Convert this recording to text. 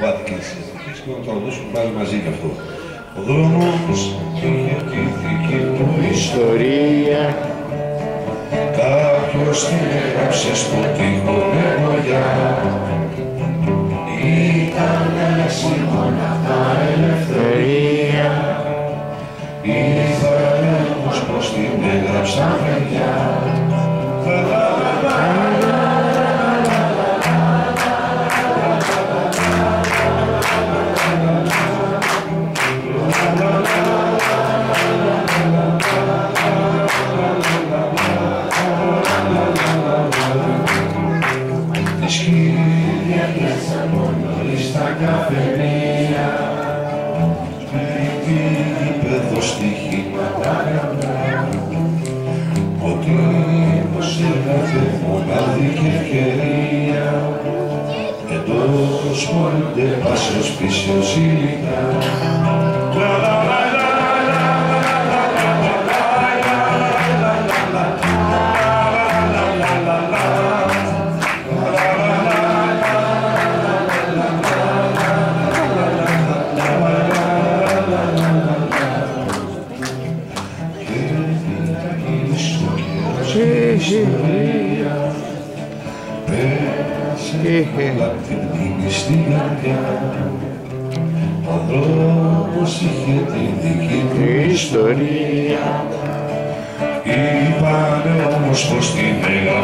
Βάτικες και να το δώσουμε πάλι μαζί με αυτό. Ο δρόμος είχε τη δική του ιστορία. Κάποιος την έγραψε στο τείχο με μολιά Ήταν έτσι μοναχά ελευθερία. Ήθελε όμως πως την έγραψαν παιδιά καφενεία Σπίτι, γήπεδο, στοιχήματα γραμμά Ότι πως έγραφε μοναδική ευκαιρία Εντός πόλονται πάσεως πίσεως υλικά Sí, sí. Πέρασε την τύχη στην καρδιά Ο δρόμος είχε την δική του ιστορία Είπανε όμως πως την έγραψαν